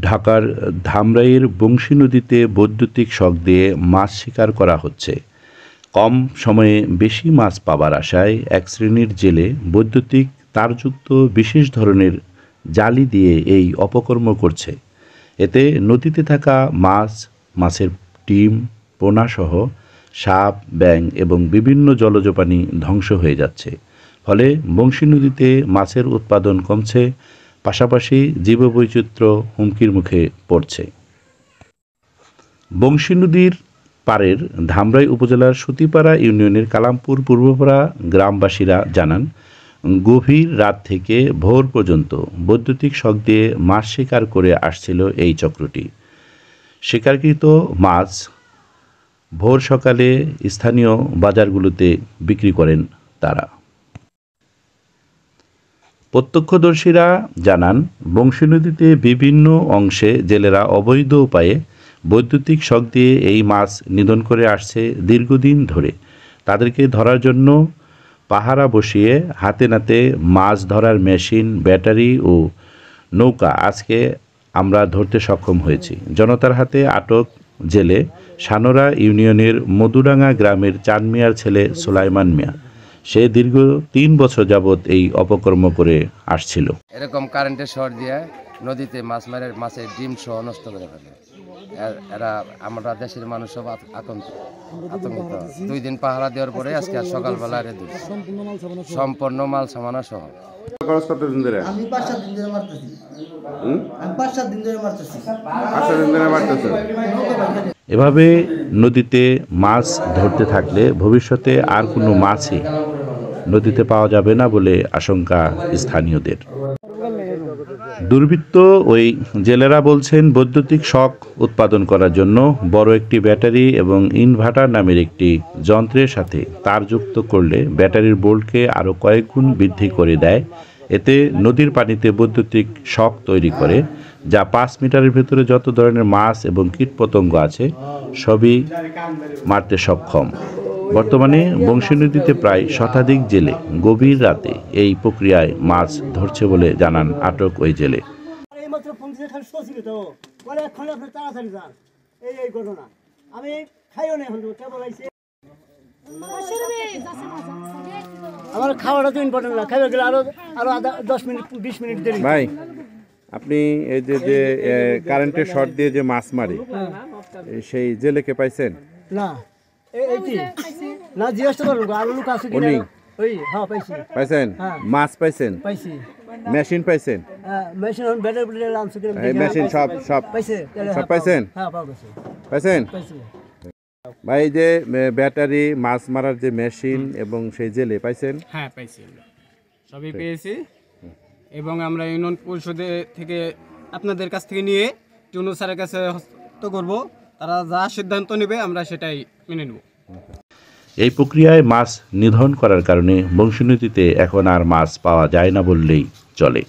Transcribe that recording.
ঢাকার ধামরাইয়ের বংশী নদীতে বৈদ্যুতিক শক দিয়ে মাছ শিকার করা হচ্ছে। কম সময়ে বেশি মাছ পাবার আশায় এক শ্রেণির জেলে বৈদ্যুতিক তারযুক্ত বিশেষ ধরনের জালি দিয়ে এই অপকর্ম করছে। এতে নদীতে থাকা মাছ, মাছের ডিম পোনাসহ সাপ ব্যাং এবং বিভিন্ন জলজ প্রাণী ধ্বংস হয়ে যাচ্ছে। ফলে বংশী নদীতে মাছের উৎপাদন কমছে পাশাপাশি জীববৈচিত্র্য হুমকির মুখে পড়ছে। বংশী নদীর পাড়ের ধামরাই উপজেলার সুতিপাড়া ইউনিয়নের কালামপুর পূর্বপাড়া গ্রামবাসীরা জানান, গভীর রাত থেকে ভোর পর্যন্ত বৈদ্যুতিক শক দিয়ে মাছ শিকার করে আসছিল এই চক্রটি। শিকারকৃত মাছ ভোর সকালে স্থানীয় বাজারগুলোতে বিক্রি করেন তারা। প্রত্যক্ষদর্শীরা জানান বংশী নদীতে বিভিন্ন অংশে জেলেরা অবৈধ উপায়ে বৈদ্যুতিক শখ দিয়ে এই মাছ নিধন করে আসছে দীর্ঘদিন ধরে। তাদেরকে ধরার জন্য পাহারা বসিয়ে হাতে নাতে মাছ ধরার মেশিন, ব্যাটারি ও নৌকা আজকে আমরা ধরতে সক্ষম হয়েছি। জনতার হাতে আটক জেলে সানোরা ইউনিয়নের মধুডাঙ্গা গ্রামের চাঁদ মিয়ার ছেলে সুলাইমান মিয়া। সে দীর্ঘ তিন বছর যাবৎ এই অপকর্ম করে আসছিল। এরকম কারেন্টের শর্ট দিয়ে নদীতে মাছ মারে মাছের ডিম সহ নষ্ট করে ফেলে। এরা আমরা দেশের মানুষ সব আত- আতঙ্ক আতঙ্কিত। দুই দিন পাহারা দেওয়ার পরে আজকে আর সকালবেলা এর। সম্পূর্ণ মাল সামানা সহ। খরচ কত ধরে? আমি পাঁচ সাত দিন ধরে মারতেছি। আমি পাঁচ সাত দিন ধরে মারতেছি। পাঁচটা দিন ধরে মারতেছে? এভাবে নদীতে মাছ ধরতে থাকলে ভবিষ্যতে আর কোনো মাছই নদীতে পাওয়া যাবে না বলে আশঙ্কা স্থানীয়দের। দুর্বৃত্ত ওই জেলেরা বলছেন, বৈদ্যুতিক শক উৎপাদন করার জন্য বড় একটি ব্যাটারি এবং ইনভার্টার নামের একটি যন্ত্রের সাথে তার যুক্ত করলে ব্যাটারির বোল্টকে আরও কয়েক গুণ বৃদ্ধি করে দেয়। এতে নদীর পানিতে বৈদ্যুতিক শক তৈরি করে, যা পাঁচ মিটারের ভেতরে যত ধরনের মাছ এবং কীটপতঙ্গ আছে, সবই মারতে সক্ষম। বর্তমানে বংশী নদীতে প্রায় শতাধিক জেলে গভীর রাতে এই প্রক্রিয়ায় মাছ ধরছে বলে জানান আটক ওই জেলে। এই মাত্র ফোন দিয়ে খালি শোষিল তো বলে এখন আপনি তাড়াতাড়ি যান এই এই ঘটনা আমি খাইও না এখন কেবল আইসে আমার খাওয়াটা তো ইম্পর্টেন্ট না। খাইবে গেলে আরও আরও আধা দশ মিনিট বিশ মিনিট দেরি। ভাই আপনি এই যে যে কারেন্টের শর্ট দিয়ে যে মাছ মারি সেই জেলেকে পাইছেন? না এইটি না জিজ্ঞাসা করুন আরও লোক আছে? ওই হ্যাঁ পাইছি। পাইছেন? হ্যাঁ। মাছ পাইছেন? পাইছি। মেশিন পাইছেন? মেশিন এখন ব্যাটারি ব্যাটারি আনছে কিনা মেশিন সব সব পাইছে? সব হ্যাঁ, পাইছেন? হ্যাঁ পাইছেন? পাইছি। ভাই এই যে ব্যাটারি মাছ মারার যে মেশিন এবং সেই জেলে পাইছেন? হ্যাঁ পাইছি আমরা। সবই পেয়েছি। এবং আমরা ইউনিয়ন পরিষদে থেকে আপনাদের কাছ থেকে নিয়ে টুনু স্যারের কাছে হস্ত করব। তারা যা সিদ্ধান্ত নেবে আমরা সেটাই মেনে নেব। এই প্রক্রিয়ায় মাছ নিধন করার কারণে বংশী নদীতে এখন আর মাছ পাওয়া যায় না বললেই চলে।